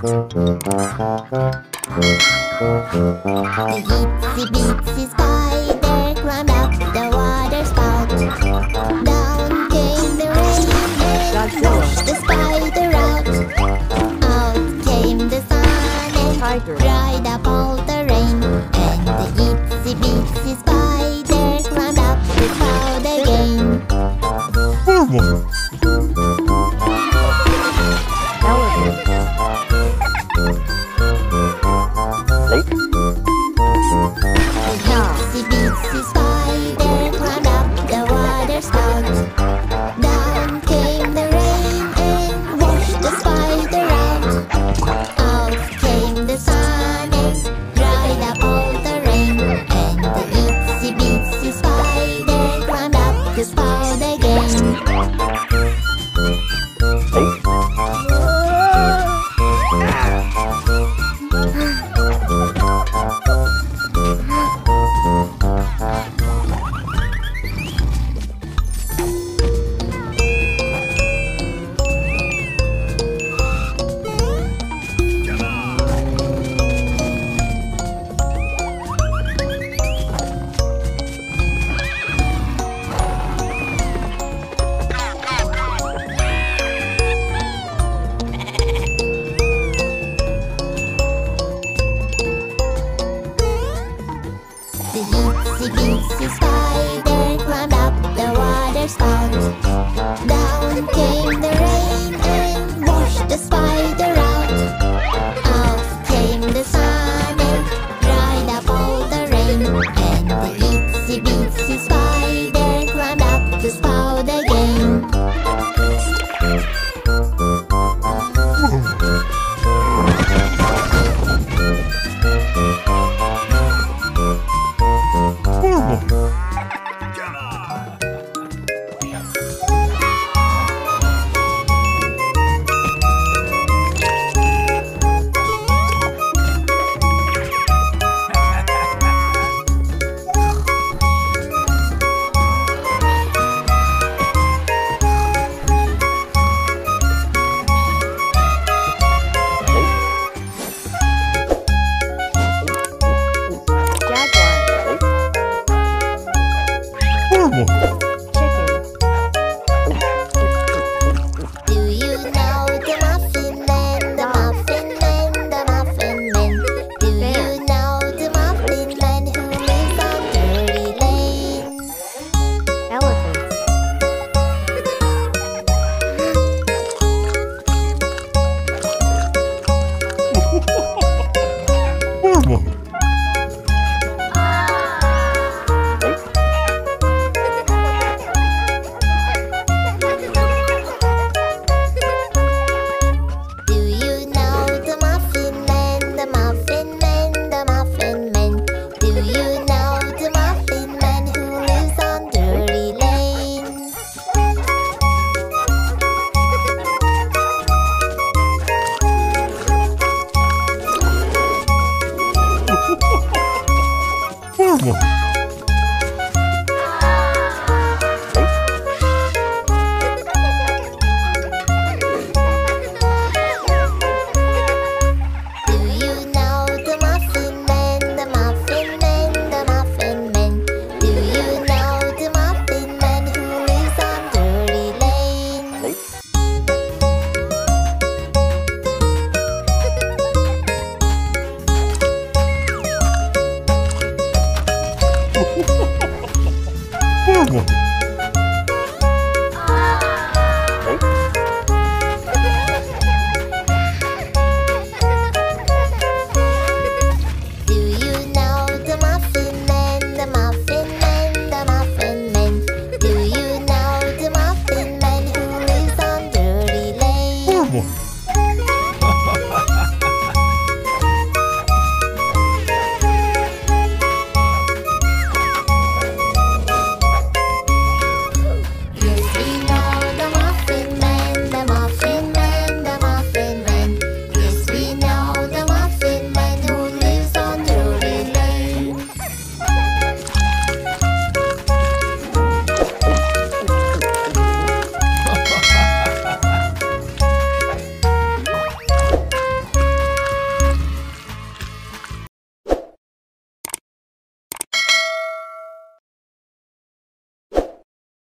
The Itsy Bitsy Spider. heart. itsy spider climbed up the water spout. Remo. форму.